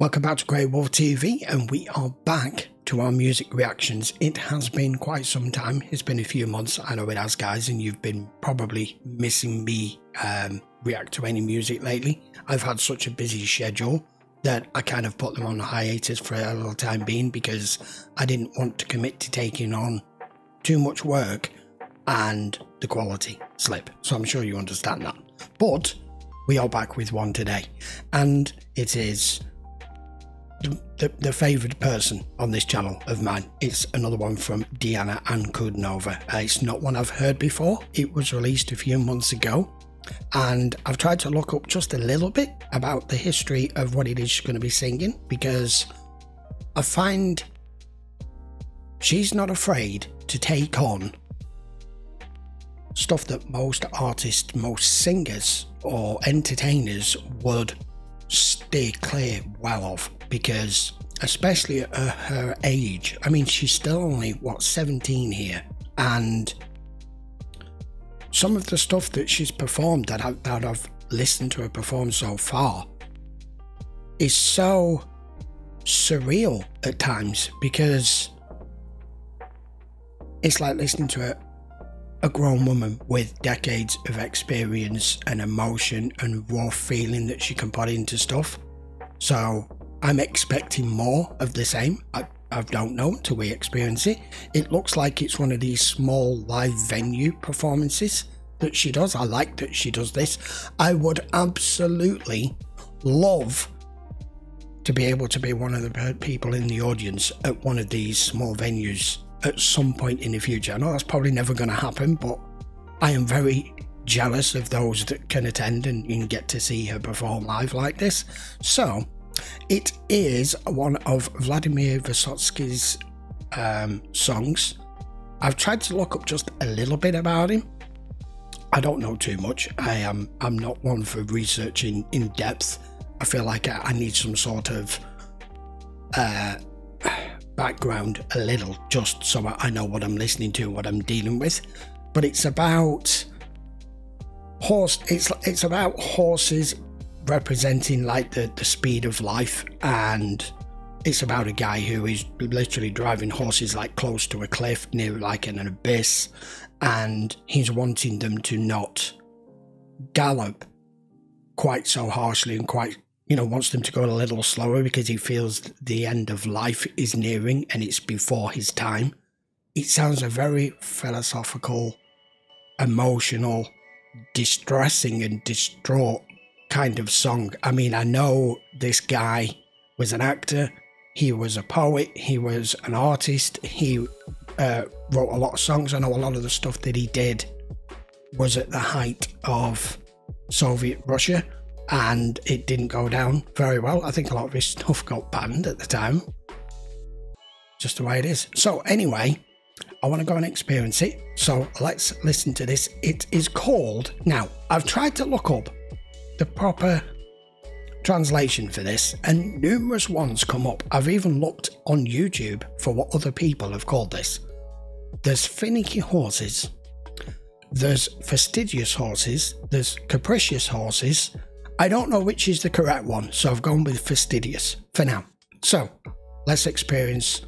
Welcome back to Grey Wolf TV, and we are back to our music reactions. It has been quite some time, it's been a few months, I know it has, guys, and you've been probably missing me um, react to any music lately. I've had such a busy schedule that I kind of put them on hiatus for a little time being because I didn't want to commit to taking on too much work and the quality slip. So I'm sure you understand that. But we are back with one today, and it is the, the favoured person on this channel of mine. It's another one from Diana Ankudinova. Uh, it's not one I've heard before. It was released a few months ago. And I've tried to look up just a little bit about the history of what it is she's going to be singing because I find she's not afraid to take on stuff that most artists, most singers, or entertainers would stay clear well of because especially at her age i mean she's still only what 17 here and some of the stuff that she's performed that, I, that i've listened to her perform so far is so surreal at times because it's like listening to a, a grown woman with decades of experience and emotion and raw feeling that she can put into stuff. So I'm expecting more of the same. I, I don't know until we experience it. It looks like it's one of these small live venue performances that she does. I like that she does this. I would absolutely love to be able to be one of the people in the audience at one of these small venues at some point in the future. I know that's probably never going to happen, but I am very jealous of those that can attend and, and get to see her perform live like this. So, it is one of Vladimir Vysotsky's um, songs. I've tried to look up just a little bit about him. I don't know too much. I am I'm not one for researching in depth. I feel like I, I need some sort of uh, background a little just so I know what I'm listening to, what I'm dealing with. But it's about horse. It's it's about horses representing like the the speed of life, and it's about a guy who is literally driving horses like close to a cliff near like an abyss, and he's wanting them to not gallop quite so harshly and quite you know, wants them to go a little slower because he feels the end of life is nearing and it's before his time. It sounds a very philosophical, emotional, distressing, and distraught kind of song. I mean, I know this guy was an actor, he was a poet, he was an artist, he uh, wrote a lot of songs. I know a lot of the stuff that he did was at the height of Soviet Russia and it didn't go down very well. I think a lot of his stuff got banned at the time. Just the way it is. So, anyway, I want to go and experience it. So, let's listen to this. It is called. Now, I've tried to look up the proper translation for this, and numerous ones come up. I've even looked on YouTube for what other people have called this. There's finicky horses, there's fastidious horses, there's capricious horses, I don't know which is the correct one, so I've gone with fastidious for now. So let's experience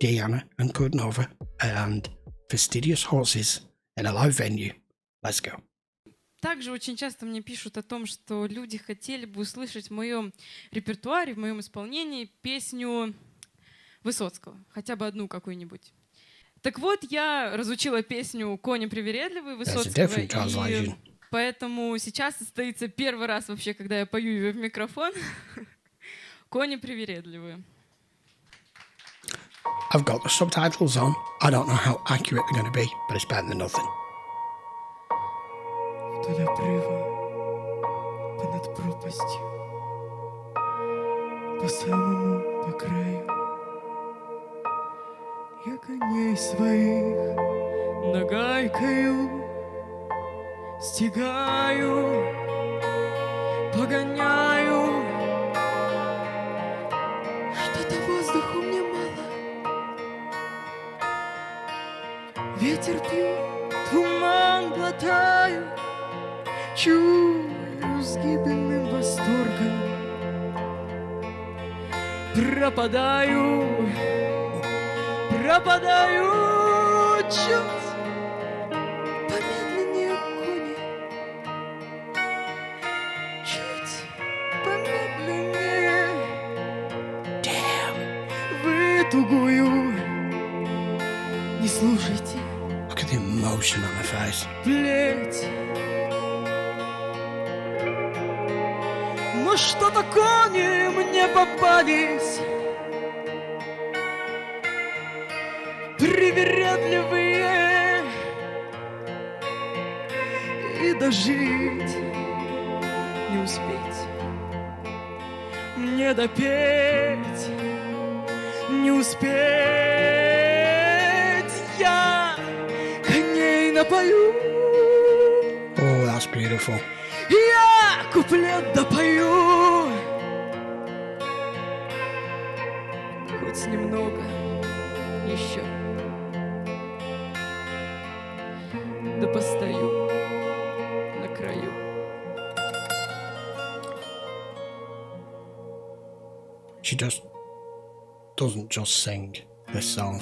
Diana Ankudinova and fastidious horses in a live venue. Let's go. Также очень часто мне пишут о том, что люди хотели бы услышать в моем репертуаре, в моем исполнении песню Высоцкого, хотя бы одну какую-нибудь. Так вот, я разучила песню «Кони привередливые» Высоцкого. И Поэтому сейчас состоится первый раз вообще, когда я пою ее в микрофон. Кони привередливые. I've got the subtitles on. I don't know how accurate they're going to be, but it's better than nothing. Понад пропастью, по самому по краю, я коней своих нагайкою стигаю, погоняю. Что-то воздуху мне мало. Ветер пью, туман глотаю, чую с гибельным восторгом. пропадаю, пропадаю чуть помедленнее кони, чуть помедленнее вы тугую не слушайте Look at the emotion on her face. плеть. Но что-то кони мне попались? Привередливые. И дожить не успеть. Мне допеть не успеть. Я коней напою. Oh, that's beautiful. я куплет допою Хоть немного еще Да постою на краю She just doesn't just sing this song.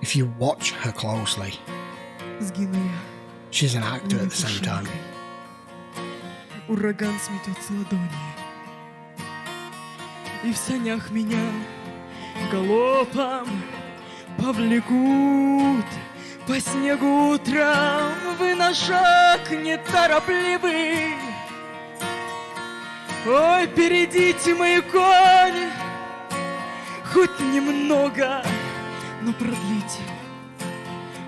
If you watch her closely, Сгину я she's an actor at the same time. Ураган сметет с ладони. И в санях меня галопом Повлекут. По снегу утром Вы на шаг неторопливый Ой, перейдите мои кони Хоть немного, но продлите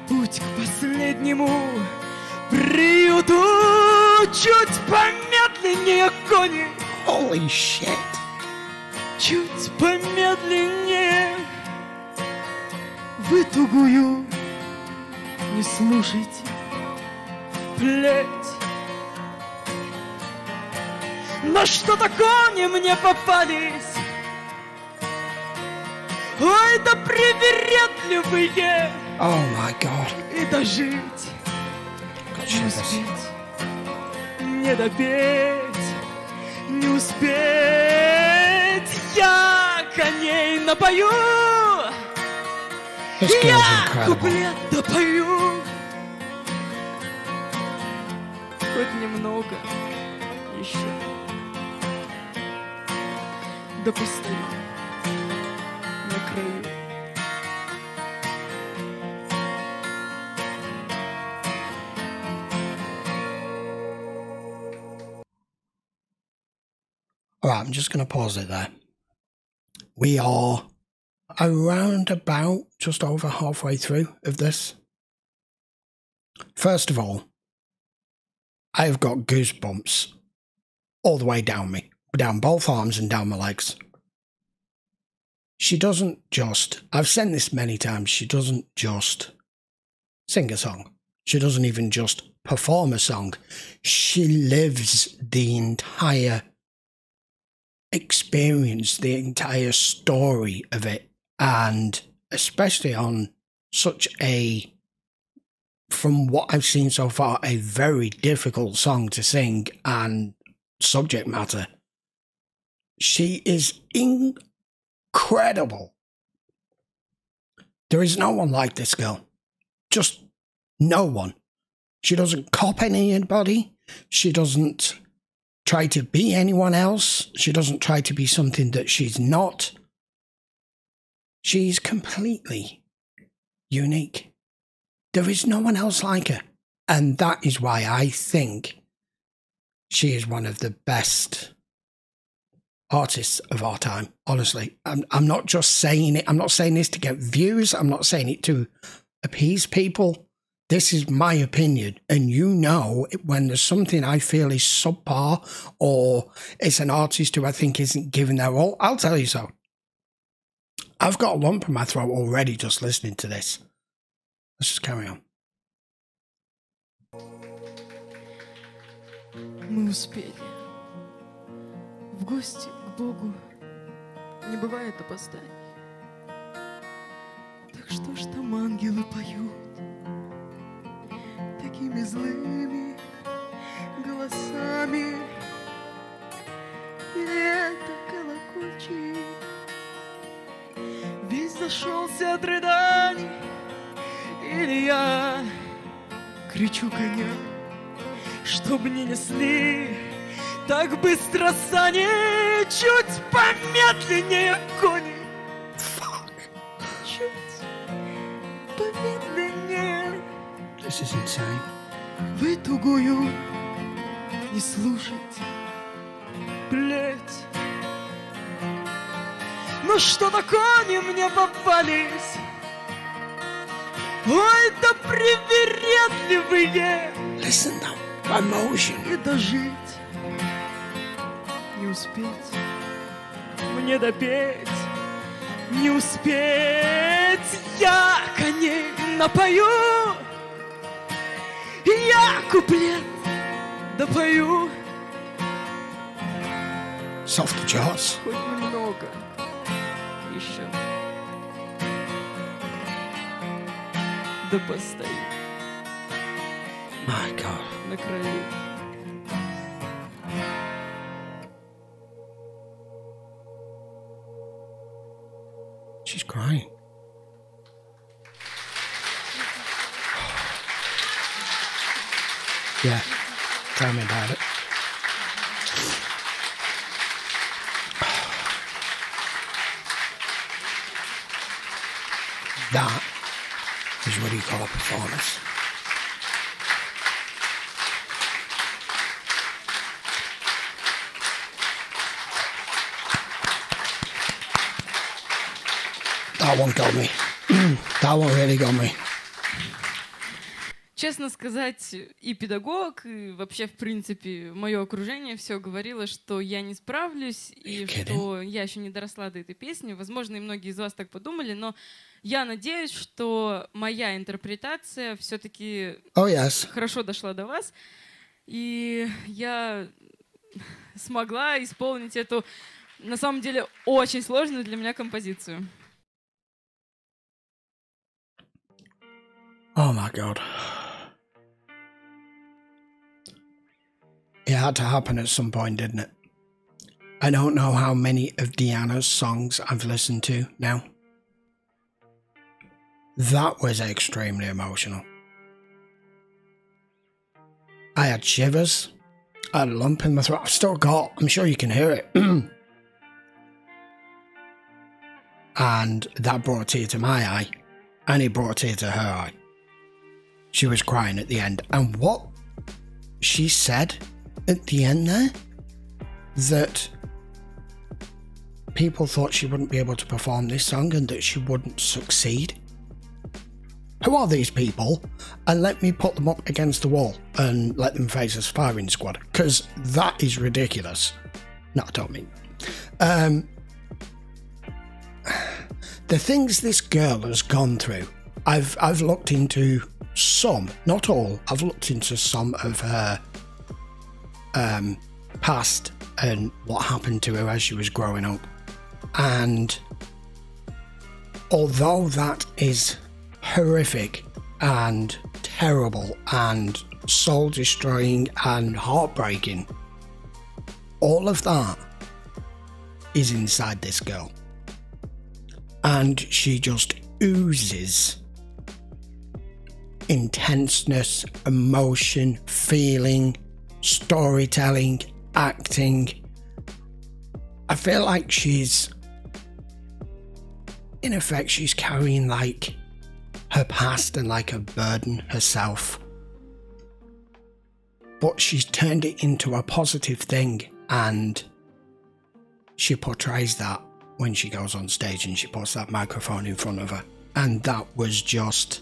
Путь к последнему приюту. Чуть помедленнее, кони Holy shit! Чуть помедленнее. Вы тугую не слушайте Плеть. Но что-то кони мне попались? Ой, да привередливые. Oh my god. И дожить Got не допеть Не успеть. Я коней напою. Я куплет допою. Хоть немного еще. Да постою на краю right, I'm just going to pause it there. We are around about just over halfway through of this. First of all, I've got goosebumps all the way down me, down both arms and down my legs. She doesn't just, I've said this many times, she doesn't just sing a song. She doesn't even just perform a song. She lives the entire experience the entire story of it and especially on such a from what i've seen so far a very difficult song to sing and subject matter. She is incredible. There is no one like this girl. Just no one. She doesn't cop anybody she doesn't try to be anyone else. She doesn't try to be something that she's not. She's completely unique. There is no one else like her. And that is why I think she is one of the best artists of our time. Honestly, I'm, I'm not just saying it. I'm not saying this to get views. I'm not saying it to appease people. This is my opinion. And you know, when there's something I feel is subpar or it's an artist who I think isn't giving their all, I'll tell you so. I've got a lump in my throat already just listening to this. Let's just carry on. Мы успели. В гости к Богу не бывает опозданий. Так что ж там ангелы поют Такими злыми голосами? Или это молчи. Весь зашелся от рыданий, или я кричу коня, чтоб не несли так быстро сани, чуть помедленнее кони. This is insane. Тугую не слушайте плеть. Ну что-то кони мне попались, Ой, да привередливые, Listen now. Emotion. И дожить не успеть, Мне допеть не успеть, Я коней напою, Я куплет допою, Soft jaws. хоть немного еще. Да постоит My God. на краю. She's crying. Yeah. Tell me about it. That is what you call a performance. That one got me. that one really got me. Честно сказать, и педагог, и вообще, в принципе, мое окружение все говорило, что я не справлюсь, и что я еще не доросла до этой песни. Возможно, и многие из вас так подумали, но я надеюсь, что моя интерпретация все-таки Oh, yes. хорошо дошла до вас, и я смогла исполнить эту, на самом деле, очень сложную для меня композицию. Oh my god. Had to happen at some point, didn't it? I don't know how many of Diana's songs I've listened to now. That was extremely emotional. I had shivers. I had a lump in my throat. I've still got, I'm sure you can hear it. and that brought a tear to my eye, and it brought a tear to her eye. She was crying at the end. And what she said at the end there, that people thought she wouldn't be able to perform this song and that she wouldn't succeed. Who are these people? And let me put them up against the wall and let them face a firing squad. Because that is ridiculous. No, I don't mean. Um, the things this girl has gone through, I've I've looked into some, not all. I've looked into some of her um, past and what happened to her as she was growing up, and although that is horrific and terrible and soul destroying and heartbreaking, all of that is inside this girl. And she just oozes intenseness, emotion, feeling, storytelling, acting. I feel like she's, in effect, she's carrying like her past and like a burden herself. But she's turned it into a positive thing and she portrays that when she goes on stage and she puts that microphone in front of her. And that was just.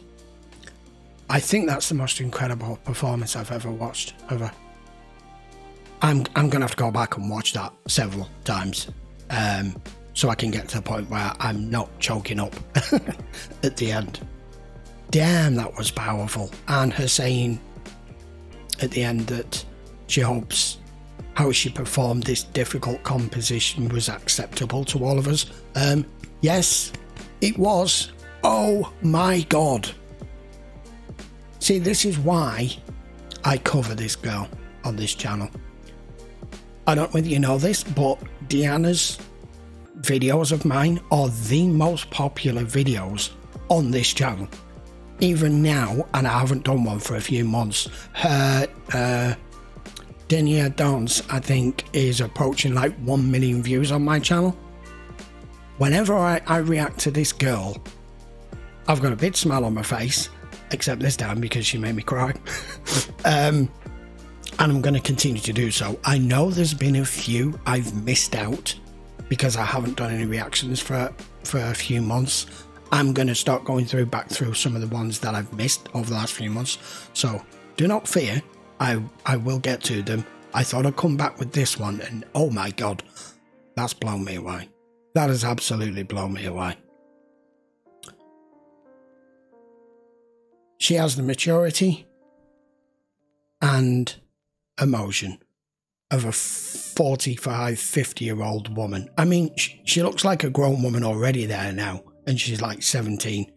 I think that's the most incredible performance I've ever watched of her. I'm, I'm going to have to go back and watch that several times um, so I can get to the point where I'm not choking up at the end. Damn, that was powerful. And her saying at the end that she hopes how she performed this difficult composition was acceptable to all of us. Um, yes, it was. Oh my god. See, this is why I cover this girl on this channel. I don't know whether you know this, but Diana's videos of mine are the most popular videos on this channel. Even now, and I haven't done one for a few months, her uh, Dernière Danse, I think, is approaching like 1 million views on my channel. Whenever I, I react to this girl, I've got a big smile on my face, except this time because she made me cry. um, and I'm going to continue to do so. I know there's been a few I've missed out because I haven't done any reactions for for a few months. I'm going to start going through back through some of the ones that I've missed over the last few months. So do not fear. I I will get to them. I thought I'd come back with this one, and oh my god, that's blown me away. That has absolutely blown me away. She has the maturity and emotion of a 45, 50 year old woman. I mean, she, looks like a grown woman already there now, and she's like 17.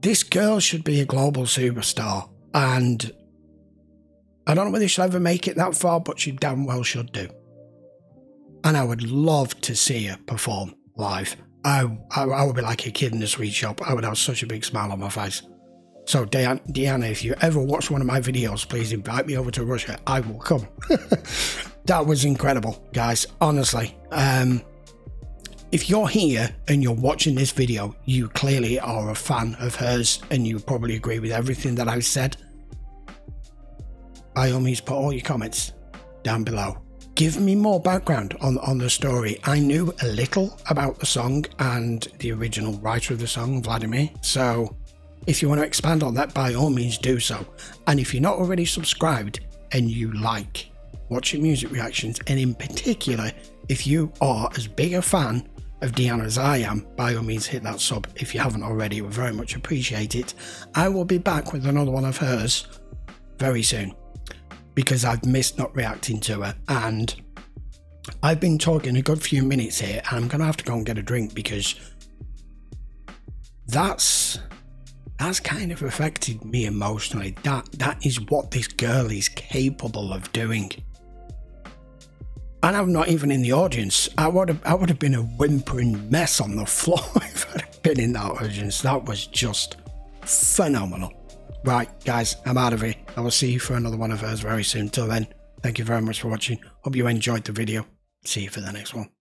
This girl should be a global superstar, and I don't know whether she'll ever make it that far, but she damn well should do. And I would love to see her perform live. I, I, I would be like a kid in a sweet shop. I would have such a big smile on my face. So, Diana, if you ever watch one of my videos, please invite me over to Russia. I will come. that was incredible, guys. Honestly. Um, if you're here and you're watching this video, you clearly are a fan of hers and you probably agree with everything that I've said. By all means, put all your comments down below. Give me more background on, on the story. I knew a little about the song and the original writer of the song, Vladimir. So if you want to expand on that, by all means do so. And if you're not already subscribed and you like watching music reactions, and in particular, if you are as big a fan of Diana as I am, by all means hit that sub if you haven't already. We very much appreciate it. I will be back with another one of hers very soon because I've missed not reacting to her and I've been talking a good few minutes here and I'm gonna have to go and get a drink because that's that's kind of affected me emotionally. That that is what this girl is capable of doing. And I'm not even in the audience. I would have I would have been a whimpering mess on the floor if I'd been in that audience. That was just phenomenal. Right, guys, I'm out of here. I will see you for another one of hers very soon. Till then, thank you very much for watching. Hope you enjoyed the video. See you for the next one.